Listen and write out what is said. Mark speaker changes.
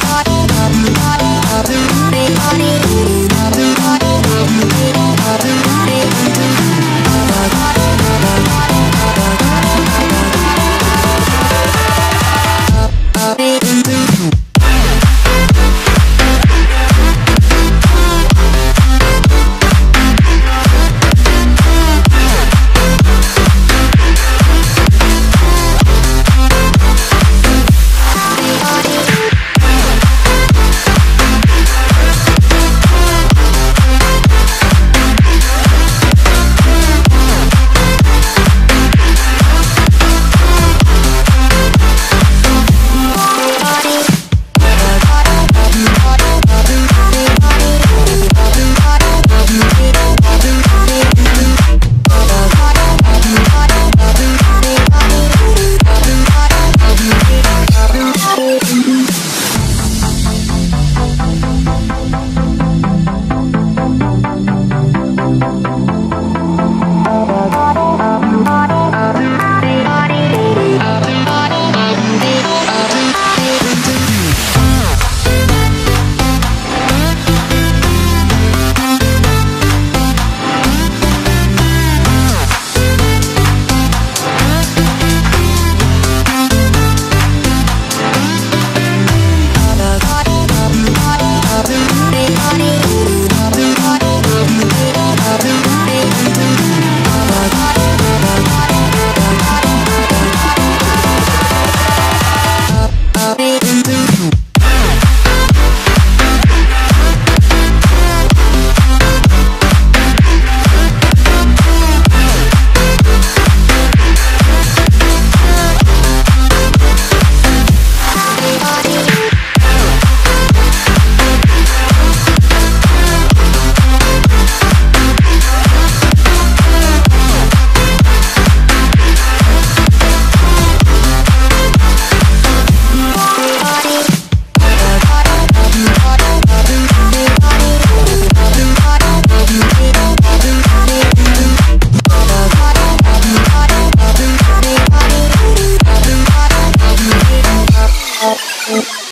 Speaker 1: love.